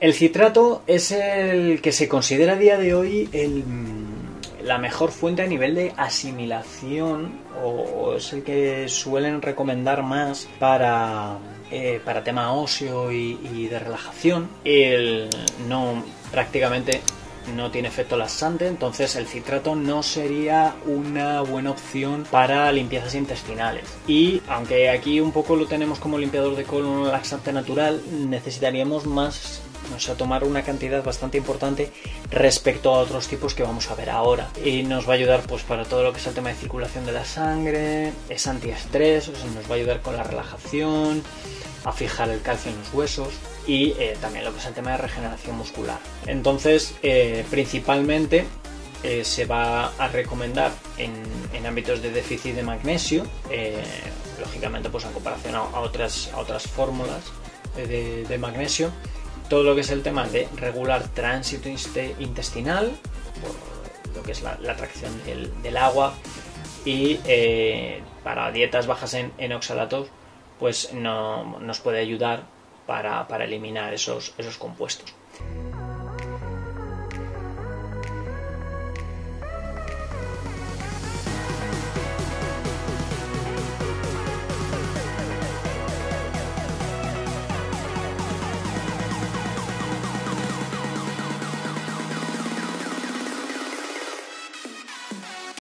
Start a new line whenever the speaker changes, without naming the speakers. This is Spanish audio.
El citrato es el que se considera a día de hoy la mejor fuente a nivel de asimilación o, es el que suelen recomendar más para, eh, para tema óseo y, de relajación. El, no prácticamente no tiene efecto laxante, entonces el citrato no sería una buena opción para limpiezas intestinales. Y aunque aquí un poco lo tenemos como limpiador de colon laxante natural, necesitaríamos más o sea, tomar una cantidad bastante importante respecto a otros tipos que vamos a ver ahora. Y nos va a ayudar pues para todo lo que es el tema de circulación de la sangre, es antiestrés, nos va a ayudar con la relajación, a fijar el calcio en los huesos y eh, también lo que es el tema de regeneración muscular. Entonces, eh, principalmente eh, se va a recomendar en, ámbitos de déficit de magnesio, lógicamente pues en comparación a, otras, a otras fórmulas de, magnesio, todo lo que es el tema de regular tránsito intestinal, por lo que es la, atracción del, agua, y para dietas bajas en, en oxalatos, pues no, nos puede ayudar para, eliminar esos, esos compuestos.